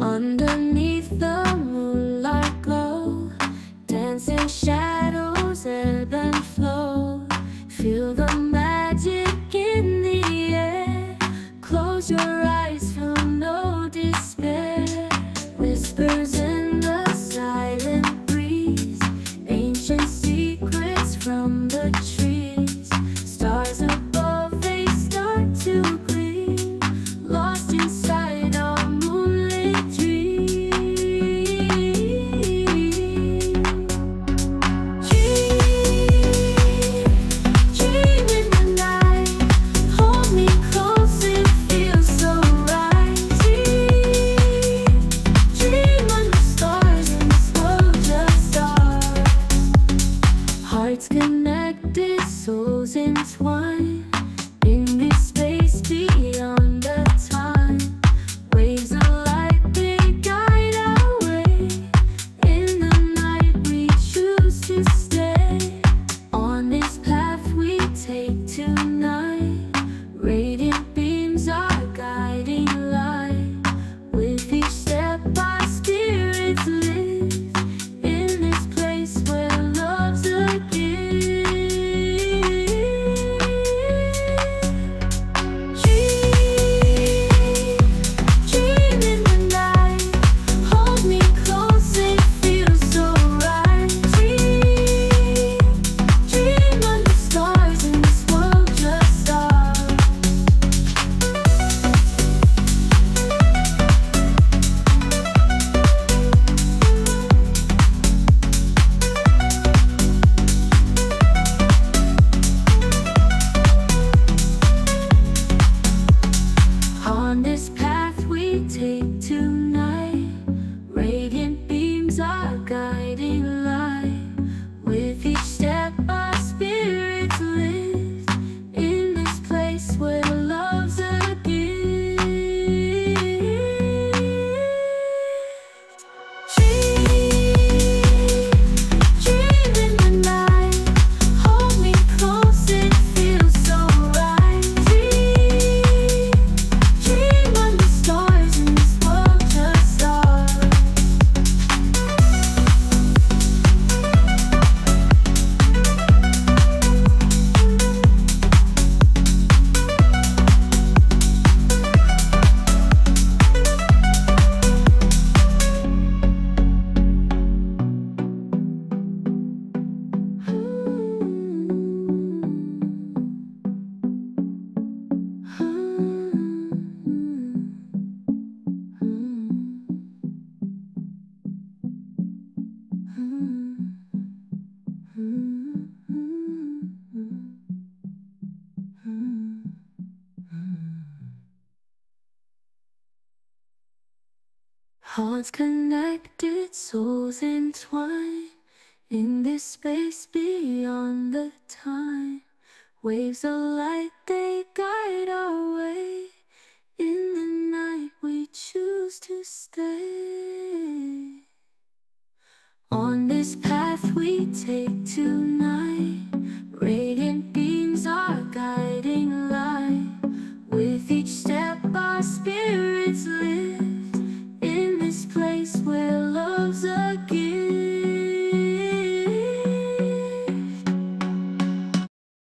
Underneath the moonlight glow Dancing shadows ebb and flow. Feel the magic in the air. Close your eyes, feel no despair. Whispers in the silent breeze Ancient secrets from the trees. to Hearts connected, souls entwined. In this space beyond the time Waves of light, they guide our way. In the night we choose to stay. On this path we take tonight. Radiant